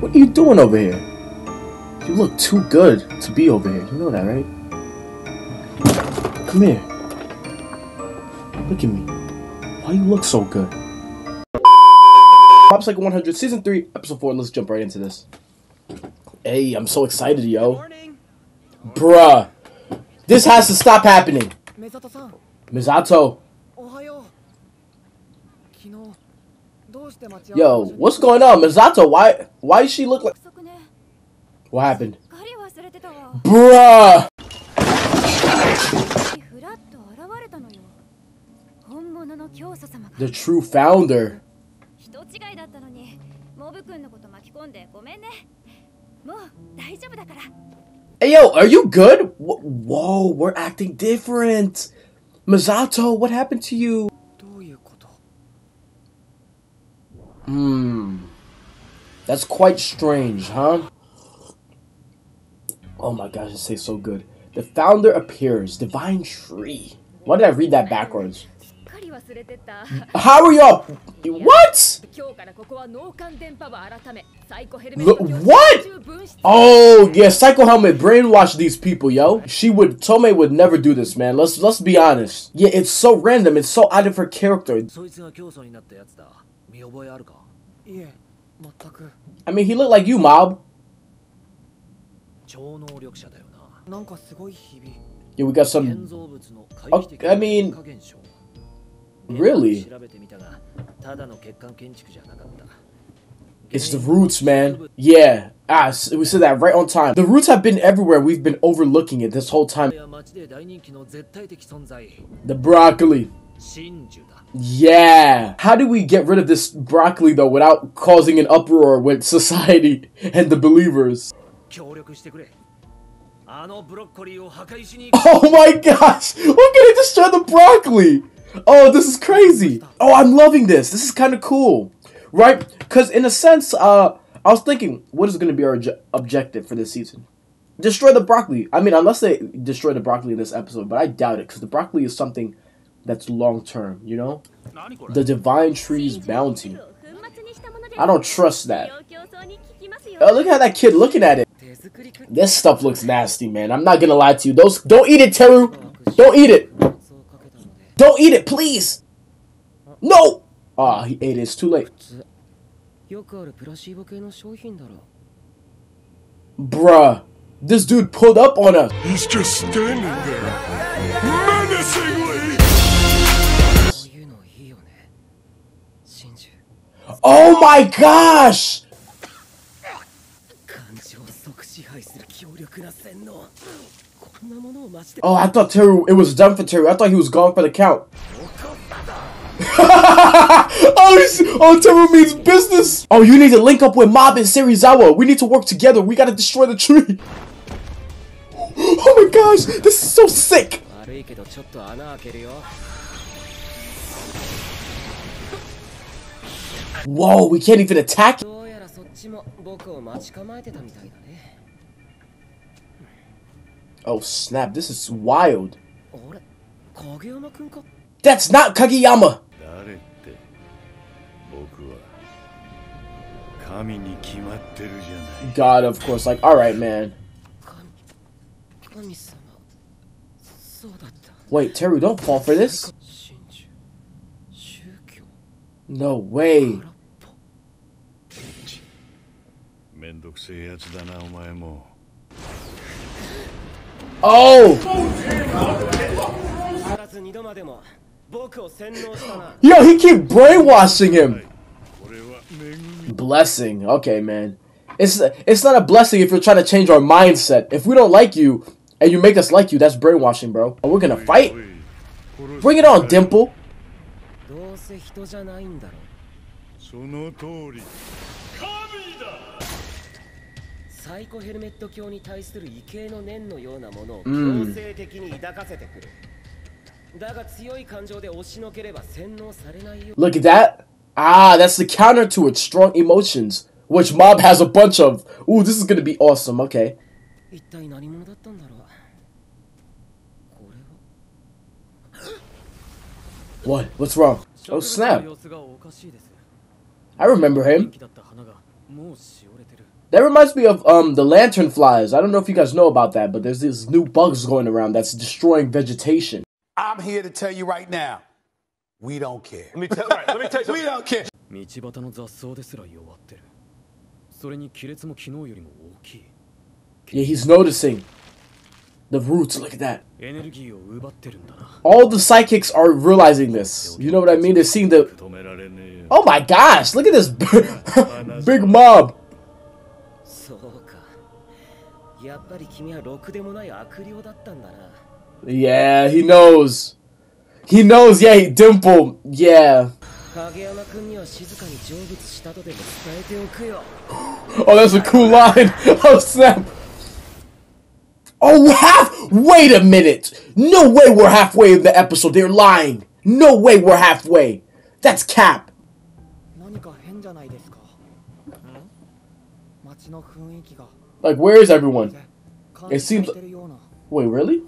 What are you doing over here? You look too good to be over here. You know that, right? Come here. Look at me. Why you look so good? Mob Psycho 100, Season 3, Episode 4. Let's jump right into this. Hey, I'm so excited, yo. Bruh. This has to stop happening. Mizato. Yo, わせ what's going on? Misato, why why does she look like 約束ね What happened? すっかり忘れてたわ Bruh! ふらっと現れたのよ本物の教祖様が The true founder. 人違いだったのにモブ君のこと巻き込んでごめんねもう大丈夫だから Hey yo, are you good? Wh- Whoa, we're acting different. Misato, what happened to you? Hmm. That's quite strange, huh? Oh my gosh, it tastes so good. The founder appears, divine tree. Why did I read that backwards? How are y'all? What? What? Oh yeah, Psycho Helmet brainwashed these people, yo. She would Tome would never do this, man. Let's let's be honest. Yeah, it's so random. It's so out of her character. I mean, he looked like you, Mob. Yeah, we got some... I mean... Really? It's the roots, man. Yeah. Ah, we said that right on time. The roots have been everywhere. We've been overlooking it this whole time. The broccoli. Yeah. How do we get rid of this broccoli though without causing an uproar with society and the believers? Oh my gosh! We're gonna destroy the broccoli! Oh, this is crazy! Oh, I'm loving this. This is kind of cool, right? Because in a sense, uh, I was thinking, what is going to be our objective for this season? Destroy the broccoli. I mean, unless they destroy the broccoli in this episode, but I doubt it because the broccoli is something that's long term, you know? The divine tree's bounty. I don't trust that. Oh, look how that kid looking at it. This stuff looks nasty, man. I'm not gonna lie to you. Those don't eat it, Teru. Don't eat it. Don't eat it, please. No. Ah, oh, he ate it. It's too late. Bruh, this dude pulled up on us. He's just standing there, menacingly. Oh my gosh! Oh, I thought Teru, it was done for Teru. I thought he was gone for the count. oh, oh, Teru means business. Oh, you need to link up with Mob and Serizawa. We need to work together. We gotta destroy the tree. Oh my gosh, this is so sick. Whoa, we can't even attack. Oh snap, this is wild. That's not Kageyama! God, of course, like, alright, man. Wait, Teru, don't fall for this. 真珠宗教 No way. 空っぽめんどくせえやつだなお前も Oh, 必ず二度までも僕を洗脳したな yo, he keep brainwashing him. これは恵み Blessing. Okay, man. It's it's not a blessing if you're trying to change our mindset. If we don't like you and you make us like you, that's brainwashing, bro. Oh, we're gonna fight. おい Bring it on, Dimple. どうせ人じゃないんだろその通りサイコヘルメット教に対する異形の念のようなものをん強制的に抱かせてくる、だが強い感情で押しのければ洗脳されないよ Look at that. Ah, that's the counter to it. Strong emotions, which Mob has a bunch of. Ooh, this is gonna be awesome. Okay. 一体何者だったんだろうこれは What? What's wrong? Oh 植物の snap! 様子がおかしいです I remember 元 him. 気だった花が もうしおれてる That reminds me of um the lantern flies. I don't know if you guys know about that, but there's these new bugs going around that's destroying vegetation. I'm here to tell you right now, we don't care. Let me tell, right, let me tell you We something. don't care. 道端の雑草ですら弱ってるそれに亀裂も昨日よりも大きい Yeah, he's noticing The roots, look at that. All the psychics are realizing this. You know what I mean? They're seeing the... Oh my gosh, look at this big mob. Yeah, he knows. He knows, yeah, he Dimple, yeah. oh, that's a cool line. oh, snap. Oh, half. Wait a minute. No way we're halfway in the episode. They're lying. No way we're halfway. That's cap. Like, where is everyone? It seems. Wait, really?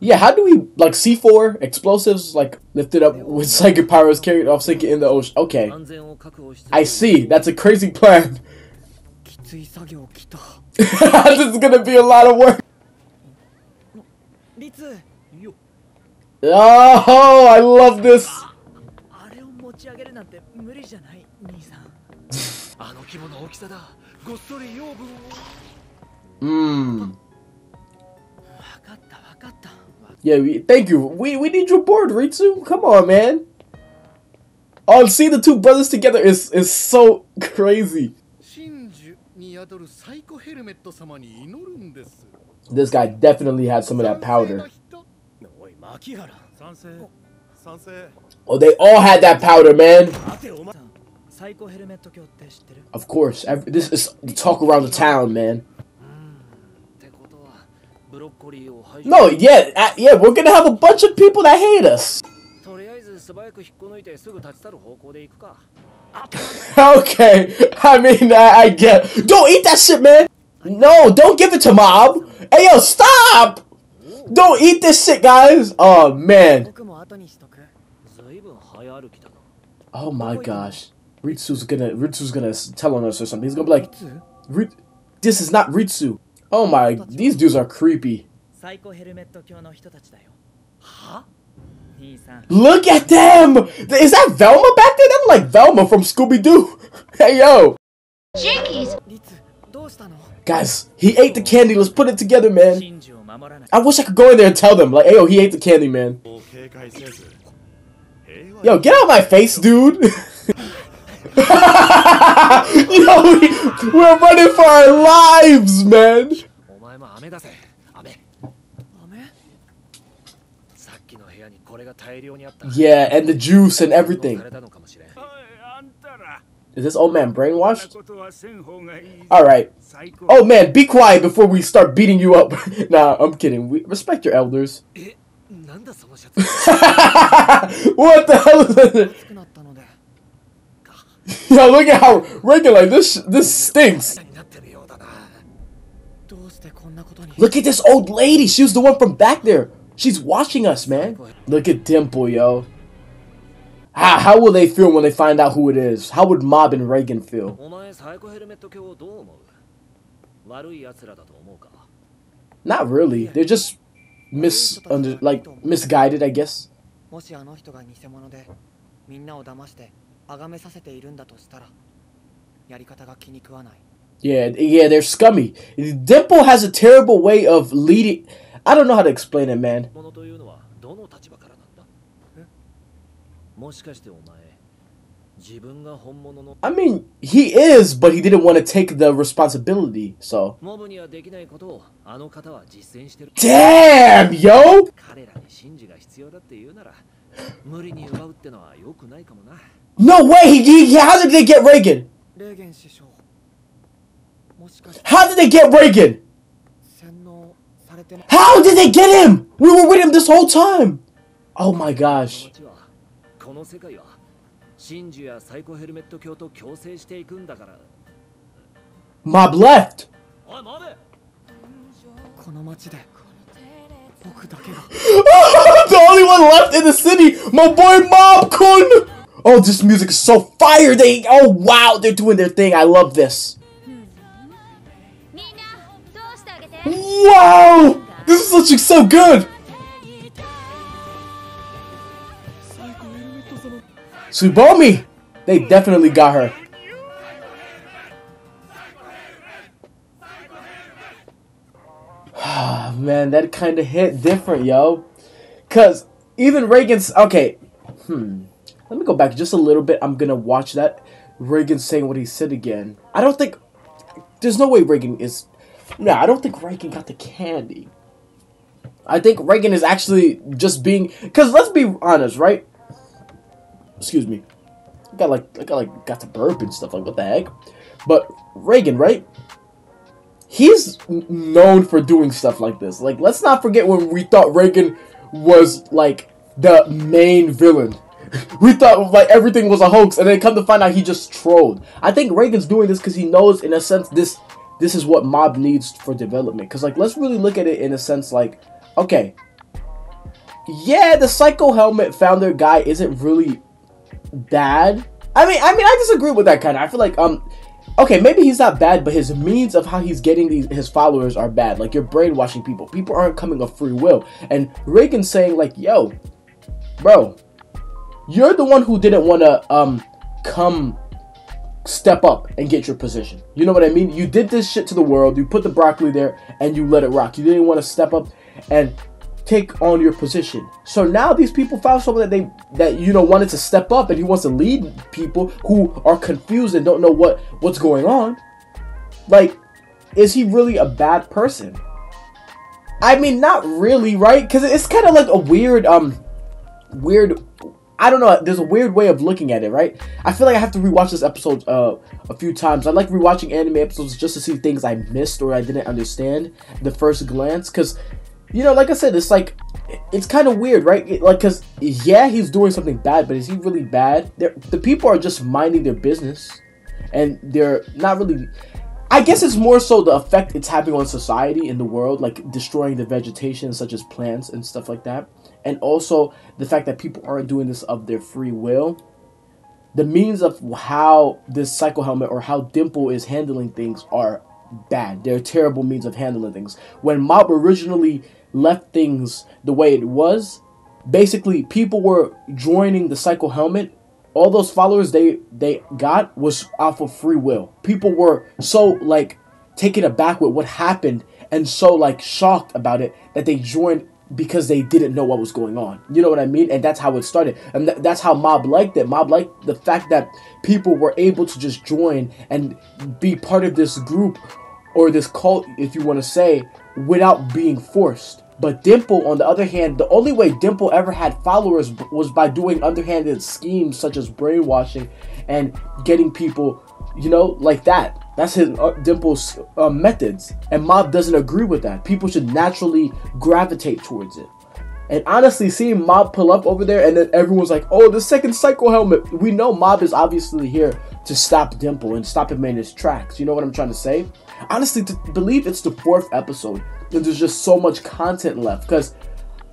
Yeah, how do we, like, C4 explosives, like, lifted up with psychic powers carried off sinking in the ocean? Okay. I see. That's a crazy plan. this is gonna be a lot of work. Oh, I love this. Ah, ah, mmm. Yeah, we, thank you. We we need your board, Ritsu. Come on, man. Oh, see the two brothers together is is so crazy. This guy definitely had some of that powder. Oh, they all had that powder, man. Of course, every, this is the talk around the town, man. Mm, no, yeah, I, yeah, we're gonna have a bunch of people that hate us. とりあえず素早く引っこ抜いてすぐ立ち去る方向で行くか Okay, I mean, I, I get. Don't eat that shit, man. No, don't give it to Mob. Hey, yo, stop! Don't eat this shit, guys. Oh man. 僕も後にしとくずいぶん早歩きだな Oh my gosh. Ritsu's gonna Ritsu's gonna s- tell on us or something. He's gonna be like, つ Rit- "This is not Ritsu." Oh my, these dudes are creepy. サイコヘルメット教の人たちだよは兄さん Look at them! Is that Velma back there? I'm like Velma from Scooby-Doo. hey, yo. Jinkies. Guys, he ate the candy. Let's put it together, man. I wish I could go in there and tell them, like, hey, yo, he ate the candy, man. Yo, get out of my face, dude. yo, we, we're running for our lives, man. Yeah, and the juice and everything. Is this old man brainwashed? Alright. Oh man, be quiet before we start beating you up. nah, I'm kidding. We respect your elders. Eh, what the hell is this? Yo, look at how regular this this stinks. Look at this old lady. She was the one from back there. She's watching us, man. Look at Dimple, yo. How, how will they feel when they find out who it is? How would Mob and Reigen feel? Not really. They're just mis under, like misguided, I guess. Yeah, yeah, they're scummy. Dimple has a terrible way of leading I don't know how to explain it, man. I mean, he is, but he didn't want to take the responsibility, so Damn, yo! No way! He, he, how did they get Reigen? How did they get Reigen? 洗脳されてま How did they get him? We were with him this whole time. Oh my この gosh. 街はこの世界は真珠やサイコヘルメット教と共生していくんだから Mob left. おい待てこの街で僕だけが the only one left in the city, my boy Mob Kun. Oh, this music is so fire! They oh wow, they're doing their thing. I love this. Wow! This is looking so good! Tsubomi! They definitely got her. Man, that kind of hit different, yo. Cause even Reigen's okay. Hmm. Let me go back just a little bit. I'm gonna watch that. Reigen saying what he said again. I don't think. There's no way Reigen is. Yeah, I don't think Reigen got the candy. I think Reigen is actually just being. Cause let's be honest, right? Excuse me. I got like I got like got to burp and stuff like what the heck. But Reigen, right? He's known for doing stuff like this. Like let's not forget when we thought Reigen was like the main villain. we thought like everything was a hoax, and then come to find out he just trolled. I think Reigen's doing this because he knows, in a sense, this this is what Mob needs for development. Because like let's really look at it in a sense like, okay, yeah, the Psycho Helmet founder guy isn't really bad. I mean, I mean, I disagree with that kind of. I feel like um, okay, maybe he's not bad, but his means of how he's getting these his followers are bad. Like you're brainwashing people. People aren't coming of free will. And Reigen's saying like, yo, bro, you're the one who didn't want to um come step up and get your position. You know what I mean? You did this shit to the world. You put the broccoli there and you let it rock. You didn't want to step up and take on your position. So now these people found someone that they that you know wanted to step up and he wants to lead people who are confused and don't know what what's going on. Like is he really a bad person? I mean not really, right? Cuz it's kind of like a weird um weird I don't know. There's a weird way of looking at it, right? I feel like I have to rewatch this episode uh, a few times. I like rewatching anime episodes just to see things I missed or I didn't understand the first glance. Because, you know, like I said, it's like it's kind of weird, right? Like, because yeah, he's doing something bad, but is he really bad? They're, the people are just minding their business, and they're not really. I guess it's more so the effect it's having on society in the world, like destroying the vegetation, such as plants and stuff like that, and also the fact that people aren't doing this of their free will. The means of how this psycho helmet or how Dimple is handling things are bad. They're terrible means of handling things. When Mob originally left things the way it was, basically people were joining the psycho helmet all those followers they they got was off of free will. People were so like taken aback with what happened and so like shocked about it that they joined because they didn't know what was going on. You know what I mean? And that's how it started. And th- that's how Mob liked it. Mob liked the fact that people were able to just join and be part of this group or this cult, if you want to say, without being forced. But Dimple, on the other hand, the only way Dimple ever had followers was by doing underhanded schemes such as brainwashing and getting people, you know, like that. That's his uh, Dimple's uh, methods, and Mob doesn't agree with that. People should naturally gravitate towards it. And honestly, seeing Mob pull up over there, and then everyone's like, "Oh, the second Psycho helmet." We know Mob is obviously here to stop Dimple and stop him in his tracks. You know what I'm trying to say? Honestly, to believe it's the fourth episode, and there's just so much content left. Because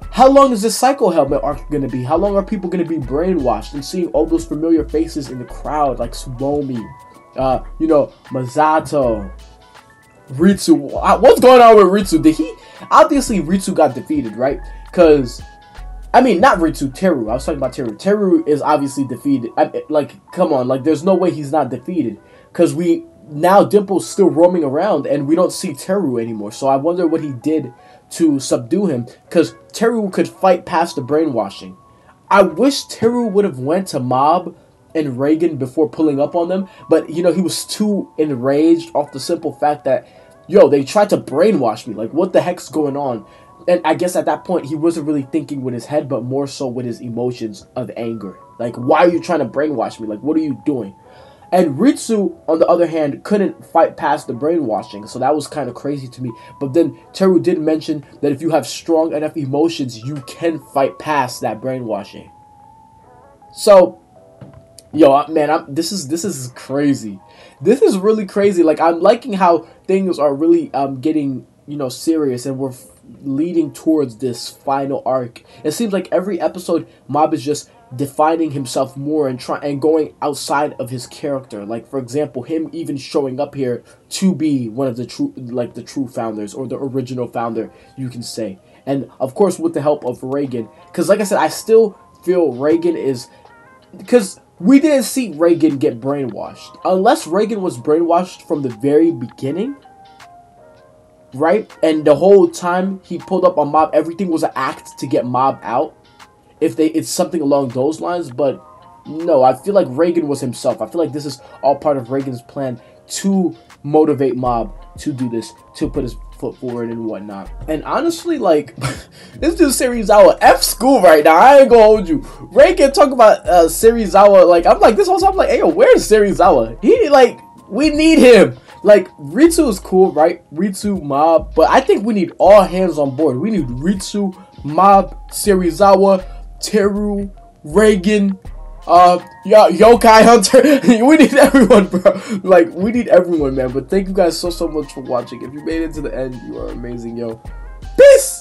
how long is this Psycho helmet arc gonna be? How long are people gonna be brainwashed and seeing all those familiar faces in the crowd, like Tsubomi, uh, you know, Masato, Ritsu. What's going on with Ritsu? Did he? Obviously, Ritsu got defeated, right? Because, I mean, not Ritsu, Teru. I was talking about Teru. Teru is obviously defeated. I, like, come on, like, there's no way he's not defeated. Because we now Dimple's still roaming around, and we don't see Teru anymore. So I wonder what he did to subdue him. Because Teru could fight past the brainwashing. I wish Teru would have went to Mob and Reigen before pulling up on them, but you know he was too enraged off the simple fact that yo they tried to brainwash me. Like what the heck's going on? And I guess at that point he wasn't really thinking with his head, but more so with his emotions of anger. Like why are you trying to brainwash me? Like what are you doing? And Ritsu, on the other hand, couldn't fight past the brainwashing, so that was kind of crazy to me. But then Teru did mention that if you have strong enough emotions, you can fight past that brainwashing. So, yo, man, I'm, this is this is crazy. This is really crazy. Like I'm liking how things are really um getting you know serious, and we're leading towards this final arc. It seems like every episode, Mob is just defining himself more and trying and going outside of his character. Like for example, him even showing up here to be one of the true like the true founders or the original founder, you can say. And of course with the help of Reigen. cuz like I said I still feel Reigen is cuz we didn't see Reigen get brainwashed. Unless Reigen was brainwashed from the very beginning, right? And the whole time he pulled up on Mob, everything was an act to get Mob out. If they, it's something along those lines, but no, I feel like Reigen was himself. I feel like this is all part of Reigen's plan to motivate Mob to do this, to put his foot forward and whatnot. And honestly, like this dude Serizawa F school right now. I ain't gonna hold you. Reigen talk about uh Serizawa, like I'm like this whole time I'm like, hey yo, where's Serizawa? He like we need him. Like Ritsu is cool, right? Ritsu, Mob, but I think we need all hands on board. We need Ritsu, Mob, Serizawa, Teru, Reigen, uh, Yo- Yokai Hunter. we need everyone, bro. Like we need everyone, man. But thank you guys so so much for watching. If you made it to the end, you are amazing, yo. Peace.